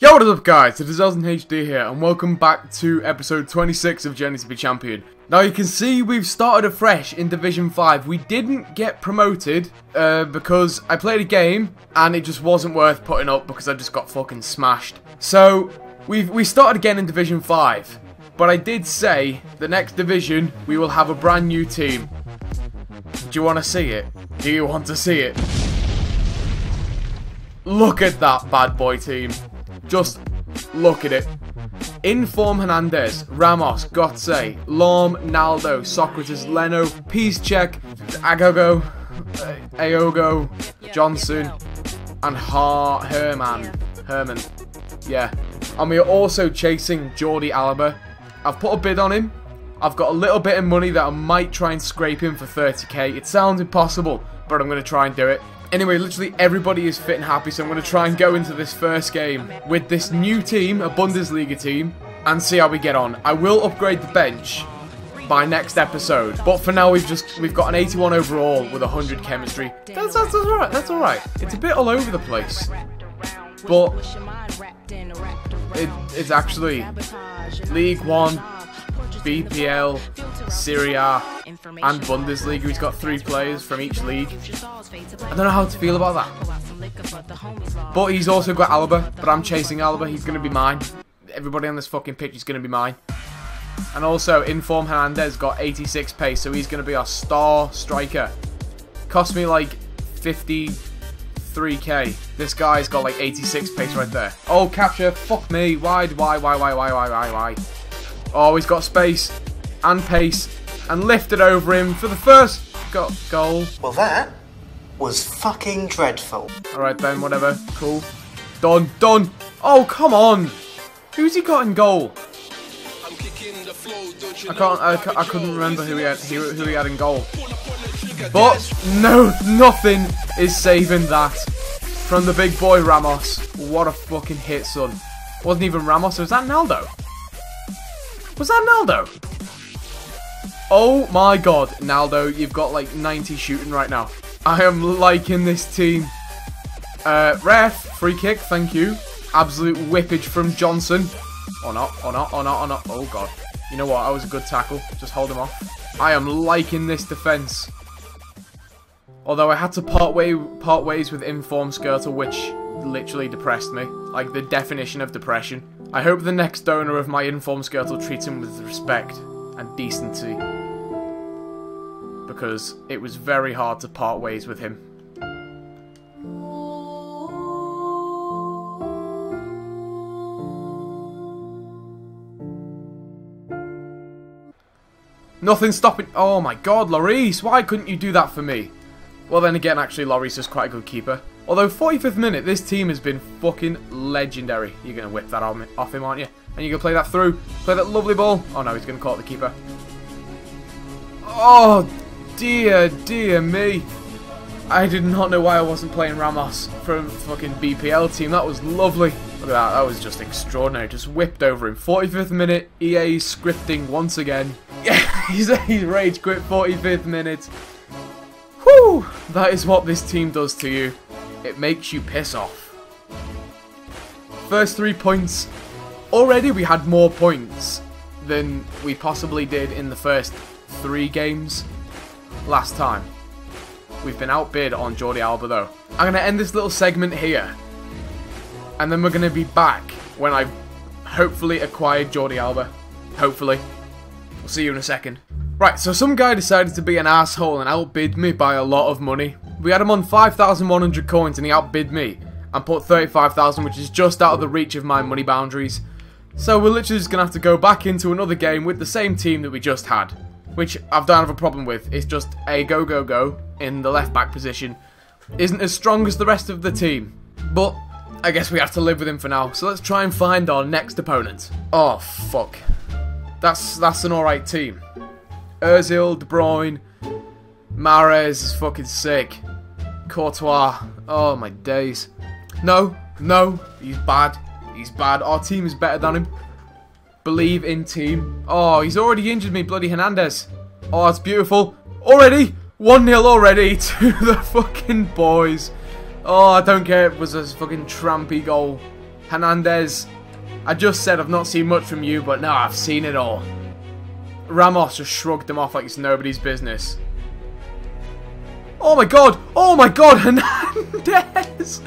Yo, what is up guys? It is HD here and welcome back to episode 26 of Journey to be Champion. Now you can see we've started afresh in Division 5. We didn't get promoted uh, because I played a game and it just wasn't worth putting up because I just got fucking smashed. So, we've we started again in Division 5. But I did say the next division we will have a brand new team. Do you want to see it? Do you want to see it? Look at that bad boy team. Just look at it. Inform Hernandez, Ramos, Gotze, Lahm, Naldo, Sokratis, Leno, Piszczek, Agogo, uh, Aogo, Johnson, and Har Herrmann. Herrmann. Yeah. And we are also chasing Jordi Alba. I've put a bid on him. I've got a little bit of money that I might try and scrape him for 30k. It sounds impossible, but I'm going to try and do it. Anyway, literally everybody is fit and happy, so I'm going to try and go into this first game with this new team, a Bundesliga team, and see how we get on. I will upgrade the bench by next episode, but for now we've just we've got an 81 overall with 100 chemistry. That's, that's, that's alright, that's alright. It's a bit all over the place, but it, it's actually League 1, BPL, Serie A, and Bundesliga. He's got three players from each league. I don't know how to feel about that. But he's also got Alba, but I'm chasing Alba. He's going to be mine. Everybody on this fucking pitch is going to be mine. And also, Inform Hernandez got 86 pace, so he's going to be our star striker. Cost me like 53k. This guy's got like 86 pace right there. Oh, capture. Fuck me. Why, why, why, why, why, why, why, why? Oh, he's got space and pace and lifted over him for the first go goal. Well, that was fucking dreadful. Alright then, whatever. Cool. Done, done. Oh, come on. Who's he got in goal? I can't, I, ca- I couldn't remember who he had, who, who he had in goal. But, no, nothing is saving that from the big boy Ramos. What a fucking hit, son. Wasn't even Ramos, was that Naldo? Was that Naldo? Oh my god, Naldo, you've got like 90 shooting right now. I am liking this team. Uh, ref, free kick, thank you. Absolute whippage from Johnson. Or not, or not, or not, or not. Oh god. You know what, I was a good tackle. Just hold him off. I am liking this defence. Although I had to part, way, part ways with Inform Skrtel, which literally depressed me. Like the definition of depression. I hope the next owner of my Inform Skrtel treats him with respect and decency. Because it was very hard to part ways with him. Nothing stopping. Oh my god, Lloris, why couldn't you do that for me? Well, then again, actually, Lloris is quite a good keeper. Although, 45th minute, this team has been fucking legendary. You're going to whip that off him, aren't you? And you're going to play that through. Play that lovely ball. Oh no, he's going to call it the keeper. Oh, dear, dear me. I did not know why I wasn't playing Ramos from fucking BPL team. That was lovely. Look at that. That was just extraordinary. Just whipped over him. 45th minute. EA scripting once again. Yeah, he's, he's rage quit 45th minute. Whew. That is what this team does to you. It makes you piss off. First three points. Already we had more points than we possibly did in the first three games last time. We've been outbid on Jordi Alba though. I'm going to end this little segment here. And then we're going to be back when I've hopefully acquired Jordi Alba. Hopefully. We'll see you in a second. Right, so some guy decided to be an asshole and outbid me by a lot of money. We had him on 5,100 coins and he outbid me and put 35,000 which is just out of the reach of my money boundaries. So we're literally just going to have to go back into another game with the same team that we just had. Which I don't have a problem with. It's just a go-go-go in the left-back position. Isn't as strong as the rest of the team. But I guess we have to live with him for now. So let's try and find our next opponent. Oh, fuck. That's, that's an alright team. Ozil, De Bruyne, Mahrez is fucking sick. Courtois, oh my days. No, no, he's bad. He's bad. Our team is better than him. Believe in team. Oh, he's already injured me, bloody Hernandez. Oh, it's beautiful. Already? 1-0 already to the fucking boys. Oh, I don't care. It was a fucking trampy goal. Hernandez, I just said I've not seen much from you, but now I've seen it all. Ramos just shrugged him off like it's nobody's business. Oh my god! Oh my god! Hernandez!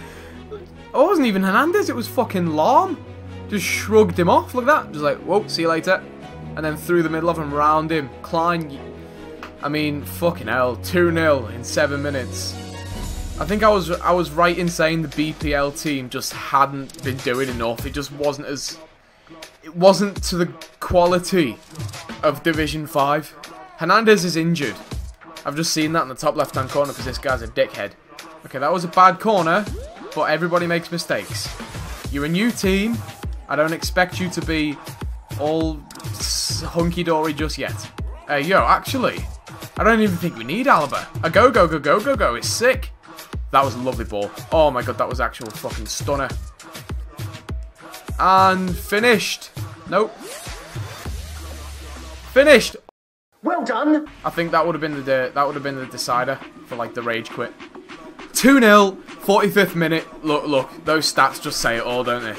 Oh, it wasn't even Hernandez, it was fucking Lahm. Just shrugged him off, look at that. Just like, whoa, see you later. And then through the middle of him, round him. Klein, I mean, fucking hell. 2-0 in 7 minutes. I think I was I was right in saying the BPL team just hadn't been doing enough. It just wasn't as... It wasn't to the quality of Division 5. Hernandez is injured. I've just seen that in the top left-hand corner because this guy's a dickhead. Okay, that was a bad corner, but everybody makes mistakes. You're a new team. I don't expect you to be all hunky-dory just yet. Hey, yo, actually, I don't even think we need Alaba. A go, go, go, go, go, go. It's sick. That was a lovely ball. Oh my god, that was actual fucking stunner. And finished. Nope. Finished. Well done. I think that would have been the that would have been the decider for like the rage quit. 2-0, 45th minute. Look, look, those stats just say it all, don't they?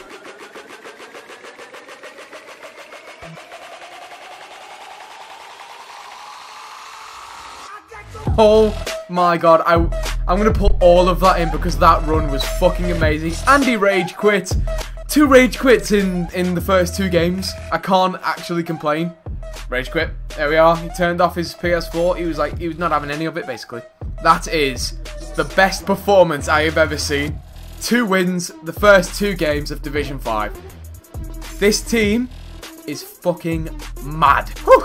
Oh my god, I, I'm going to put all of that in because that run was fucking amazing. Andy rage quit. Two rage quits in, in the first two games. I can't actually complain. Rage quit. There we are. He turned off his PS4. He was like, he was not having any of it, basically. That is the best performance I have ever seen. Two wins, the first two games of Division 5. This team is fucking mad. Whew.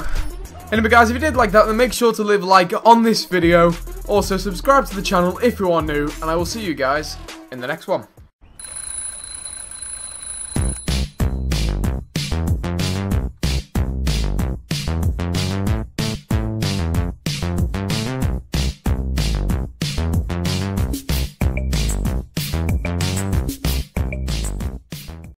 Anyway guys, if you did like that, then make sure to leave a like on this video. Also, subscribe to the channel if you are new, and I will see you guys in the next one.